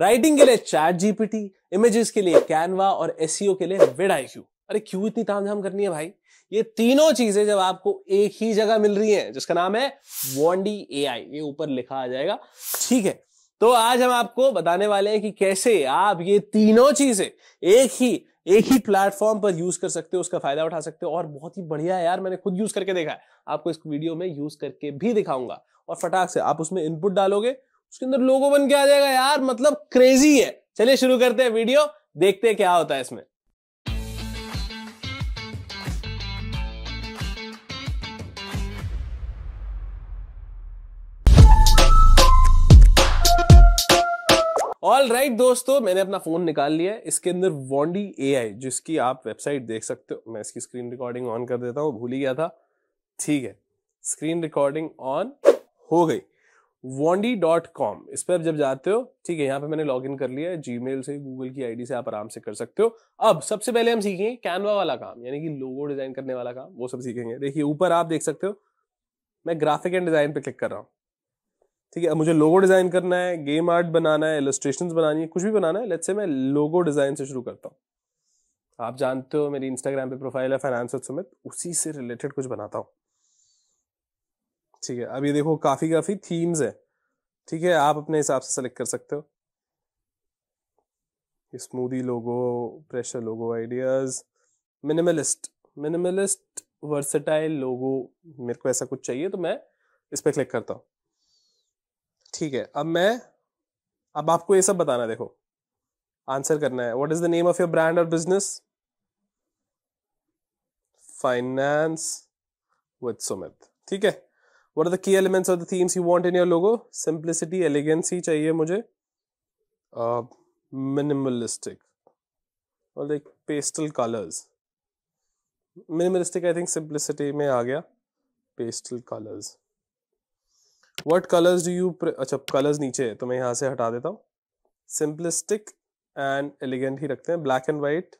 Writing के लिए chat GPT images के लिए कैनवा और एसईओ के लिए विड क्यू अरे क्यों इतनी तामझाम करनी है भाई? ये तीनों चीज़ें जब आपको एक ही जगह मिल रही हैं, जिसका नाम है वॉन्डी एआई ये ऊपर लिखा आ जाएगा। ठीक है तो आज हम आपको बताने वाले हैं कि कैसे आप ये तीनों चीज़ें एक ही एक ही प्लेटफॉर्म पर यूज़ कर सकते हो, उसका फ़ायदा उठा सकते हो। और बहुत ही बढ़िया है यार, मैंने खुद यूज़ करके देखा है। आपको इस वीडियो में यूज़ करके भी दिखाऊँगा। और फटाक से आप उसमें इनपुट डालोगे उसके अंदर लोगो बन के आ जाएगा यार मतलब क्रेजी है। चलिए शुरू करते हैं वीडियो देखते हैं क्या होता है इसमें। ऑल राइट right, दोस्तों मैंने अपना फ़ोन निकाल लिया है। इसके अंदर वॉन्डी ए आई जिसकी आप वेबसाइट देख सकते हो। मैं इसकी स्क्रीन रिकॉर्डिंग ऑन कर देता हूँ भूल ही गया था। ठीक है स्क्रीन रिकॉर्डिंग ऑन हो गई। वॉन्डी डॉट कॉम इस पर जब जाते हो, ठीक है, यहाँ पे मैंने लॉग इन कर लिया है जीमेल से गूगल की आईडी से आप आराम से कर सकते हो। अब सबसे पहले हम सीखेंगे कैनवा वाला काम, यानी कि लोगो डिज़ाइन करने वाला काम, वो सब सीखेंगे। देखिए, ऊपर आप देख सकते हो, मैं ग्राफिक एंड डिज़ाइन पे क्लिक कर रहा हूँ। ठीक है, अब मुझे लोगो डिज़ाइन करना है गेम आर्ट बनाना है इलस्ट्रेशन बनानी है, कुछ भी बनाना है लेट्स से मैं लोगो डिज़ाइन से शुरू करता हूँ। आप जानते हो मेरी इंस्टाग्राम पे प्रोफ़ाइल है फाइनेंस सुमित उसी से रिलेटेड कुछ बनाता हूँ। ठीक है। अब ये देखो काफ़ी काफ़ी थीम्स है। ठीक है, आप अपने हिसाब से सेलेक्ट कर सकते हो। Smoothie logo pressure logo ideas minimalist minimalist versatile logo मेरे को ऐसा कुछ चाहिए तो मैं इस पर क्लिक करता हूँ। ठीक है, अब मैं, अब आपको ये सब बताना देखो। आंसर करना है। What is the name of your brand और बिज़नेस फाइनेंस विद सुमित ठीक है what are the key elements of the themes you want in your logo simplicity elegancy चाहिए मुझे। मिनिमलिस्टिक और like pastel colours minimalistic I think simplicity में आ गया। Pastel colours what colours do you अच्छा colours नीचे है तो मैं यहाँ से हटा देता हूँ। सिंपलिस्टिक एंड एलिगेंट ही रखते हैं। ब्लैक एंड वाइट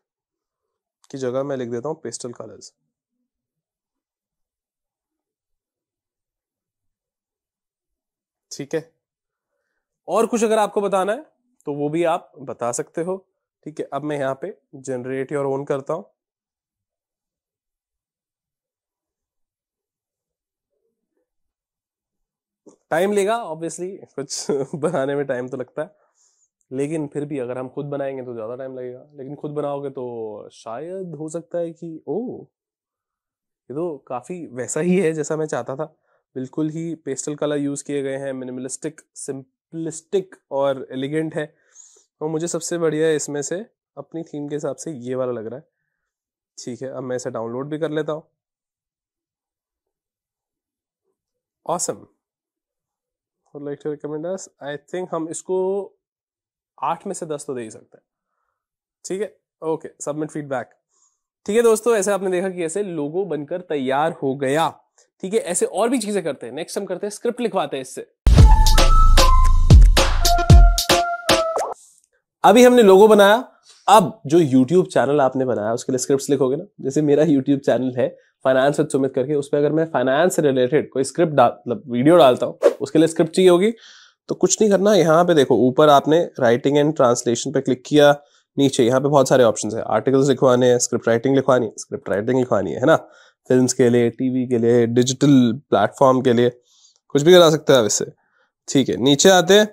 की जगह मैं लिख देता हूँ पेस्टल कलर्स ठीक है? और कुछ अगर आपको बताना है तो वो भी आप बता सकते हो। ठीक है, अब मैं यहाँ पे जनरेट योर ओन करता हूँ। टाइम लेगा ऑब्वियसली कुछ बनाने में टाइम तो लगता है। लेकिन फिर भी अगर हम खुद बनाएँगे तो ज़्यादा टाइम लगेगा। लेकिन खुद बनाओगे तो शायद हो सकता है कि ओ ये तो काफ़ी वैसा ही है जैसा मैं चाहता था। बिल्कुल ही पेस्टल कलर यूज़ किए गए हैं मिनिमलिस्टिक सिंपलिस्टिक और एलिगेंट है। और मुझे सबसे बढ़िया इसमें से अपनी थीम के हिसाब से ये वाला लग रहा है। ठीक है, अब मैं इसे डाउनलोड भी कर लेता हूँ। Awesome would like to recommend us? I think हम इसको आठ में से दस तो दे ही सकते हैं। ठीक है? ओके सबमिट फीडबैक ठीक है दोस्तों, ऐसे आपने देखा कि ऐसे लोगो बनकर तैयार हो गया। ठीक है, ऐसे और भी चीज़ें करते हैं। नेक्स्ट हम करते हैं स्क्रिप्ट लिखवाते हैं इससे। अभी हमने लोगो बनाया। अब जो YouTube चैनल आपने बनाया, उसके लिए स्क्रिप्ट्स लिखोगे ना? जैसे मेरा YouTube चैनल है फाइनेंस विद सुमित करके, उस पर अगर मैं फाइनेंस से रिलेटेड कोई स्क्रिप्ट डाल मतलब वीडियो डालता हूँ, उसके लिए स्क्रिप्ट चाहिए होगी। तो कुछ नहीं करना, यहाँ पे देखो, ऊपर आपने राइटिंग एंड ट्रांसलेशन पे क्लिक किया, नीचे यहाँ पे बहुत सारे ऑप्शन है। आर्टिकल्स लिखवाने हैं स्क्रिप्ट राइटिंग लिखवानी है स्क्रिप्ट राइटिंग लिखवानी है ना? फ़िल्म के लिए टीवी के लिए डिजिटल प्लेटफॉर्म के लिए कुछ भी करा सकते हैं आप इससे। ठीक है नीचे आते हैं।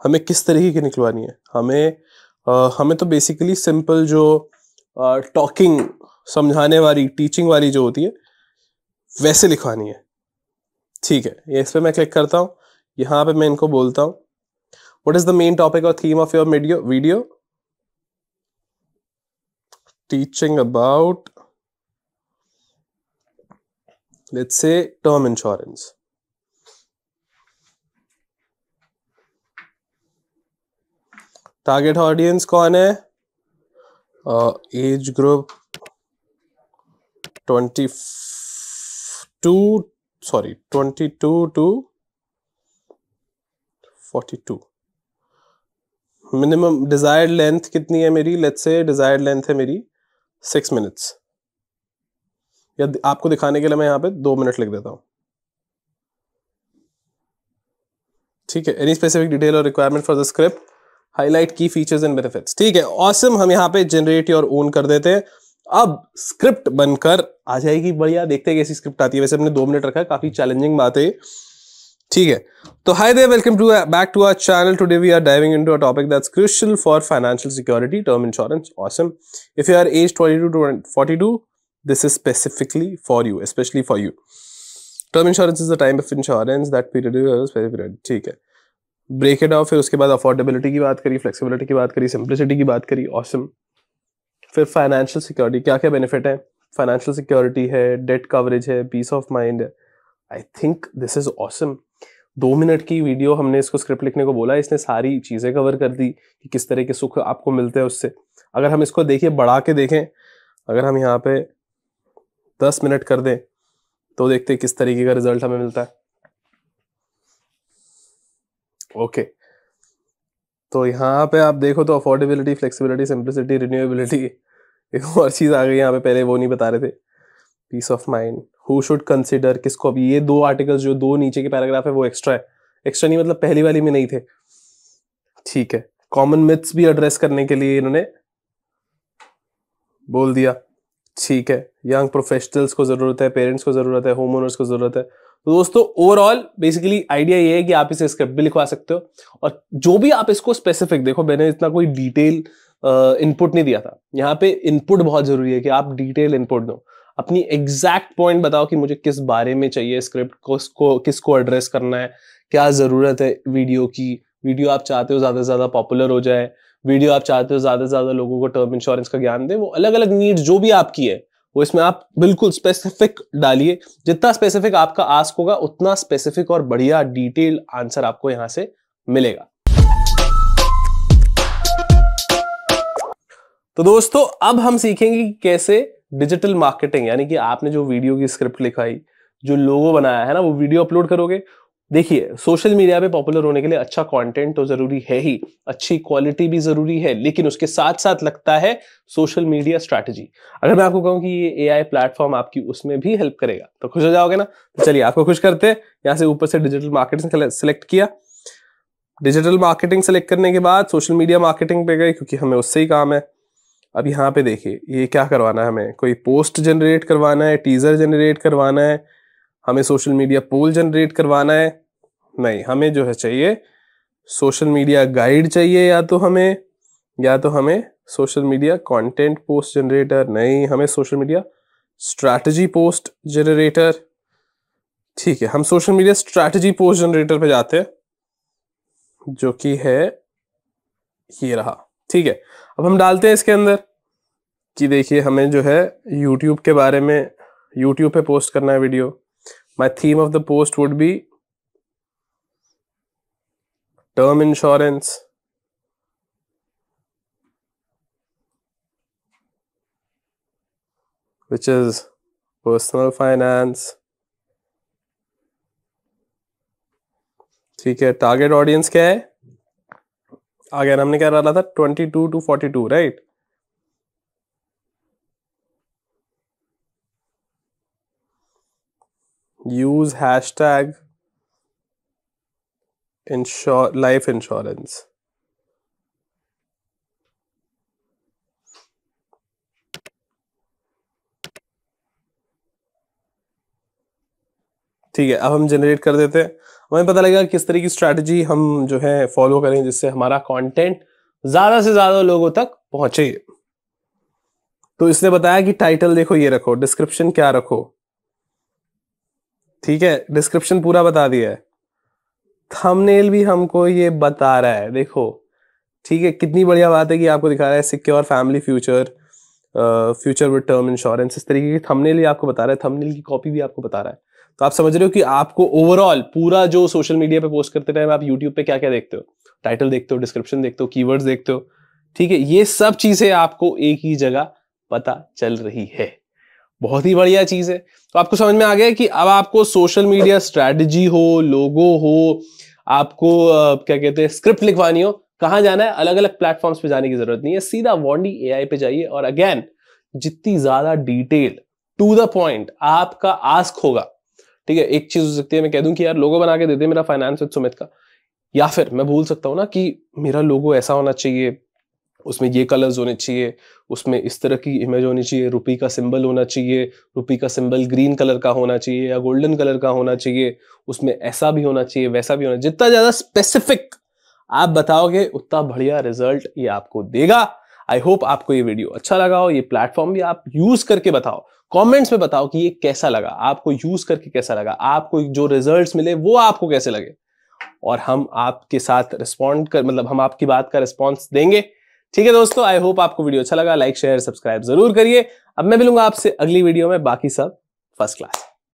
हमें किस तरीके की निकलवानी है? हमें आ, हमें तो बेसिकली सिंपल जो टॉकिंग समझाने वाली टीचिंग वाली जो होती है वैसे लिखवानी है। ठीक है ये इस पर मैं क्लिक करता हूँ। यहाँ पे मैं इनको बोलता हूँ। What is the main topic और theme of your video video teaching about let's say term insurance target audience कौन है? Age group twenty two sorry twenty two to forty two minimum desired length कितनी है मेरी? Let's say desired length है मेरी six minutes या आपको दिखाने के लिए मैं यहाँ पे दो मिनट लिख देता हूँ। ठीक है एनी स्पेसिफिक डिटेल और requirement for the script highlight key features and benefits ठीक है ऑसम हम यहाँ पे जनरेट और ओन कर देते हैं। अब स्क्रिप्ट बनकर आ जाएगी, बढ़िया, देखते हैं कैसी स्क्रिप्ट आती है। वैसे हमने दो मिनट रखा है, काफ़ी चैलेंजिंग बात है। ठीक है तो hi there welcome to back to our channel today we are diving into a topic that's crucial for financial security term insurance awesome if you are age 22 to 42 this is specifically for you, especially for you. Term insurance is the time of insurance that period is very period. ठीक है. Break it out फिर उसके बाद affordability की बात करी flexibility की बात करी सिंप्लिसिटी की बात करी ऑसम फिर फाइनेंशियल सिक्योरिटी क्या क्या बेनिफिट है? फाइनेंशियल सिक्योरिटी है डेट कवरेज है पीस ऑफ़ माइंड है. I think this is awesome दो मिनट की वीडियो हमने इसको स्क्रिप्ट लिखने को बोला, इसने सारी चीज़ें कवर कर दी कि किस तरह के सुख आपको मिलते हैं उससे. अगर हम इसको देखिए, बढ़ा के देखें, अगर हम यहाँ पे दस मिनट कर दें तो देखते किस तरीके का रिज़ल्ट हमें मिलता है। ओके तो यहाँ पे आप देखो तो अफोर्डेबिलिटी फ्लेक्सिबिलिटी सिंप्लिसिटी रिन्यूएबिलिटी एक और चीज़ आ गई यहाँ पे, पहले वो नहीं बता रहे थे। Peace of mind who should consider किसको? अभी ये दो आर्टिकल्स जो दो नीचे के पैराग्राफ है, वो एक्स्ट्रा है। एक्स्ट्रा नहीं मतलब पहली वाली में नहीं थे। ठीक है। कॉमन मिथ्स भी एड्रेस करने के लिए इन्होंने बोल दिया। ठीक है। यंग प्रोफेशनल्स को ज़रूरत है पेरेंट्स को ज़रूरत है होम ओनर्स को ज़रूरत है। तो दोस्तों ओवरऑल बेसिकली आइडिया ये है कि आप इसे स्क्रिप्ट भी लिखवा सकते हो और जो भी आप इसको स्पेसिफिक देखो, मैंने इतना कोई डिटेल इनपुट नहीं दिया था। यहाँ पे इनपुट बहुत ज़रूरी है कि आप डिटेल इनपुट दो। अपनी एग्जैक्ट पॉइंट बताओ कि मुझे किस बारे में चाहिए स्क्रिप्ट को उसको किसको एड्रेस करना है, क्या ज़रूरत है वीडियो की। वीडियो आप चाहते हो ज़्यादा से ज़्यादा पॉपुलर हो जाए वीडियो आप चाहते हो ज़्यादा से ज़्यादा लोगों को टर्म इंश्योरेंस का ज्ञान दे, वो अलग अलग नीड जो भी आपकी है, वो इसमें आप बिल्कुल स्पेसिफिक डालिए। जितना स्पेसिफिक आपका आस्क होगा, उतना स्पेसिफिक और बढ़िया डिटेल आंसर आपको यहाँ से मिलेगा। तो दोस्तों, अब हम सीखेंगे कि कैसे डिजिटल मार्केटिंग यानी कि आपने जो वीडियो की स्क्रिप्ट लिखाई, जो लोगो बनाया है ना, वो वीडियो अपलोड करोगे देखिए सोशल मीडिया पे पॉपुलर होने के लिए अच्छा कंटेंट तो ज़रूरी है ही, अच्छी क्वालिटी भी ज़रूरी है, लेकिन उसके साथ साथ लगता है सोशल मीडिया स्ट्रैटेजी अगर मैं आपको कहूँ कि ये एआई प्लेटफॉर्म आपकी उसमें भी हेल्प करेगा तो खुश हो जाओगे ना? तो चलिए, आपको खुश करते हैं। यहाँ से ऊपर से डिजिटल मार्केटिंग सेलेक्ट किया। डिजिटल मार्केटिंग सेलेक्ट करने के बाद सोशल मीडिया मार्केटिंग पे गए, क्योंकि हमें उससे ही काम है। अब यहाँ पे देखिए, ये क्या करवाना है हमें? कोई पोस्ट जनरेट करवाना है टीजर जनरेट करवाना है हमें सोशल मीडिया पोल जनरेट करवाना है? नहीं, हमें जो है चाहिए सोशल मीडिया गाइड चाहिए या तो हमें, या तो हमें social media content post generator नहीं, हमें social media strategy post generator ठीक है, हम social media strategy post generator पे जाते हैं, जो कि है ये रहा। ठीक है, अब हम डालते हैं इसके अंदर कि देखिए हमें जो है यूट्यूब के बारे में यूट्यूब पे पोस्ट करना है video my theme of the post would be term insurance which is personal finance ठीक है टारगेट ऑडियंस क्या है आगे हमने क्या डाला था twenty two to forty two right use hashtag insure life insurance. ठीक है, अब हम जनरेट कर देते हैं। हमें पता लगेगा किस तरह की स्ट्रैटेजी हम जो है फॉलो करें जिससे हमारा कंटेंट ज़्यादा से ज़्यादा लोगों तक पहुँचे। तो इसने बताया कि टाइटल देखो, ये रखो डिस्क्रिप्शन क्या रखो? ठीक है डिस्क्रिप्शन पूरा बता दिया है। थंबनेल भी हमको ये बता रहा है, देखो। ठीक है, कितनी बढ़िया बात है कि आपको दिखा रहा है secure family future future with term insurance इस तरीके की थंबनेल ही आपको बता रहा है थंबनेल की कॉपी भी आपको बता रहा है। तो आप समझ रहे हो कि आपको ओवरऑल पूरा जो सोशल मीडिया पे पोस्ट करते टाइम आप यूट्यूब पे क्या क्या देखते हो? टाइटल देखते हो डिस्क्रिप्शन देखते हो कीवर्ड्स देखते हो। ठीक है, ये सब चीज़ें आपको एक ही जगह पता चल रही है। बहुत ही बढ़िया चीज़ है। तो आपको समझ में आ गया कि अब आपको सोशल मीडिया स्ट्रेटजी हो लोगो हो, आपको क्या कहते हैं स्क्रिप्ट लिखवानी हो, कहाँ जाना है? अलग अलग प्लेटफॉर्म्स पे जाने की ज़रूरत नहीं है। सीधा वॉन्डी एआई पे जाइए और अगेन जितनी ज़्यादा डिटेल टू द पॉइंट आपका आस्क होगा। ठीक है, एक चीज़ हो सकती है, मैं कह दूँ कि यार लोगो बना के दे दे मेरा फाइनेंस विद सुमित का। या फिर मैं भूल सकता हूँ ना कि मेरा लोगो ऐसा होना चाहिए उसमें ये कलर्स होने चाहिए, उसमें इस तरह की इमेज होनी चाहिए रुपी का सिंबल होना चाहिए रुपी का सिंबल ग्रीन कलर का होना चाहिए या गोल्डन कलर का होना चाहिए, उसमें ऐसा भी होना चाहिए, वैसा भी होना जितना ज़्यादा स्पेसिफिक आप बताओगे, उतना बढ़िया रिज़ल्ट ये आपको देगा। आई होप आपको ये वीडियो अच्छा लगा हो, ये प्लेटफॉर्म भी आप यूज़ करके बताओ। कमेंट्स में बताओ कि ये कैसा लगा, आपको यूज़ करके कैसा लगा, आपको जो रिजल्ट्स मिले वो आपको कैसे लगे। और हम आपके साथ रिस्पॉन्ड कर मतलब हम आपकी बात का रिस्पॉन्स देंगे। ठीक है दोस्तों आई होप आपको वीडियो अच्छा लगा। लाइक शेयर सब्सक्राइब ज़रूर करिए। अब मैं मिलूँगा आपसे अगली वीडियो में। बाकी सब फ़र्स्ट क्लास